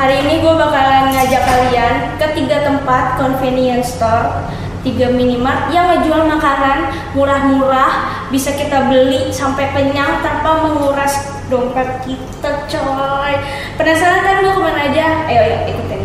Hari ini gue bakalan ngajak kalian ke tiga tempat convenience store, tiga minimart yang ngejual makanan murah-murah, bisa kita beli sampai kenyang tanpa menguras dompet kita coy. Penasaran kan gue ke mana aja? Ayo, ayo ikutin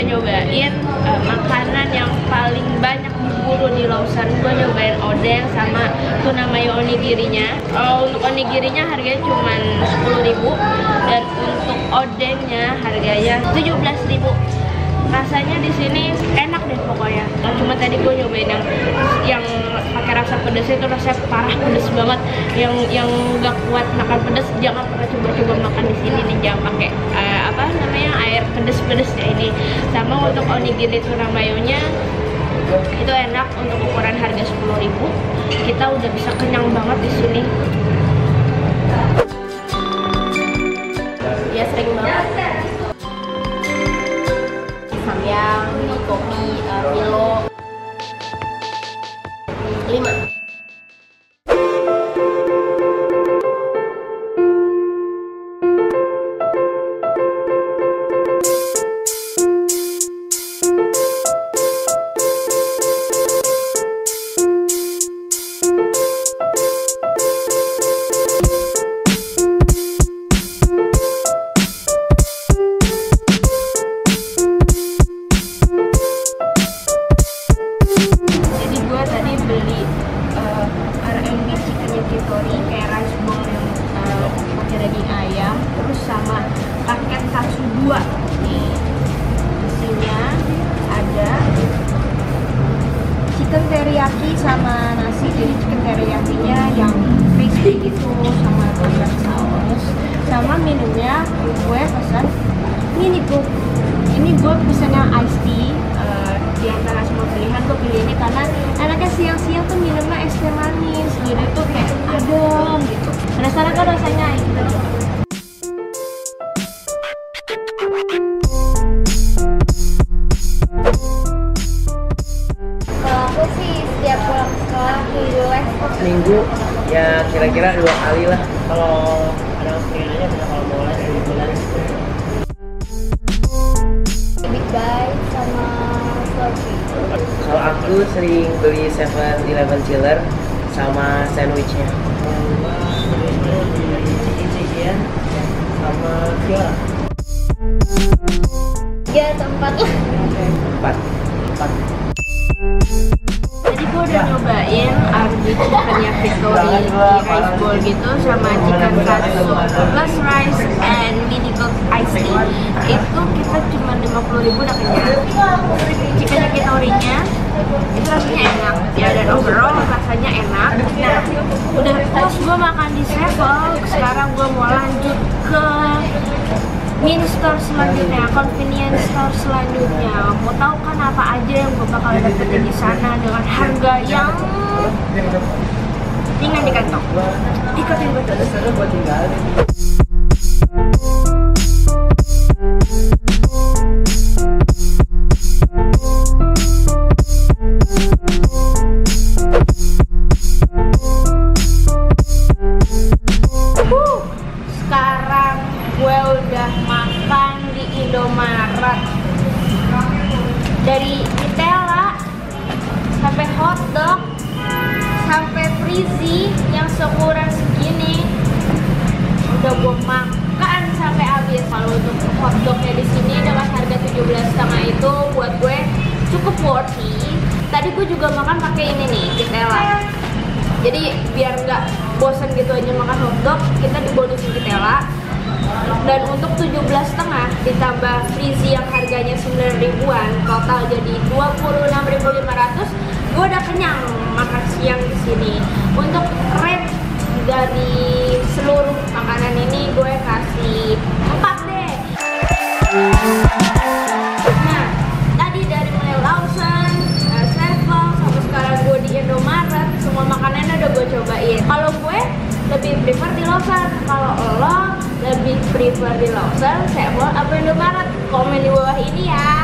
udah nyobain uh, makanan yang paling banyak diburu di Lawson Gue nyobain odeng sama tuna mayo onigirinya. Kalau untuk onigirinya harganya cuma 10.000 Dan untuk odengnya harganya 17.000 rasanya di sini enak deh pokoknya. Cuma tadi gue nyobain yang yang pakai rasa pedas itu rasanya parah pedas banget. Yang yang gak kuat makan pedas jangan pernah coba-coba makan di sini nih. Jangan pakai eh, apa namanya air pedas-pedas ya ini. Sama untuk onigiri tuna mayonya itu enak untuk ukuran harga 10.000 kita udah bisa kenyang banget di sini. Ya sering banget lima gitu sama tomat saus sama minumnya gue pesan mini cook ini gue pesannya iced tea eh, di antara semua pilihan gue pilih ini karena enaknya siang-siang tuh minumnya es teh manis jadi tuh kayak adem gitu. Penasaran kan rasanya gitu? Kalau ya kira-kira dua kali lah. Kalau ada postingannya bisa kalau mau les di bulan Big Buy sama Slurpee. kalau aku sering beli Seven Eleven chiller sama sandwichnya. Sama Kiola Tiga atau empat lah. empat. Empat gue udah nyobain RB chicken yakitori di rice bowl gitu sama chicken katsu plus rice and mini coke iced tea. Itu kita cuma 50 ribu udah kenyang chicken yakitorinya itu rasanya enak. Ya dan overall rasanya enak. Nah udah puas gue makan di Sevel sekarang gue mau lanjut ke mini store selanjutnya, convenience store selanjutnya. Mau tahu kan apa aja yang gue bakal dapetin di sana dengan harga yang ringan di kantong. Ikutin gue terus. Dari Nutella sampai hotdog sampai frizzy yang seukuran segini. Udah gue makan sampai habis. Kalau untuk hotdognya di sini dengan harga 17 setengah itu buat gue cukup worthy tadi gue juga makan pakai ini nih Nutella. Jadi biar nggak bosan gitu aja makan hotdog kita dibonusin Nutella. Dan untuk 17 setengah ditambah frizzy yang harganya 9 ribuan total jadi 26.500 gue udah kenyang makan siang di sini untuk rate dari seluruh makanan ini gue kasih 4 deh nah tadi dari mulai Lawson, uh, Sevel, sampai sekarang gue di Indomaret semua makanannya udah gue cobain. Kalau gue lebih prefer di Lawson. Kalau lo lebih prefer di Lawson, Sevel apa Indomaret? Komen di bawah ini ya.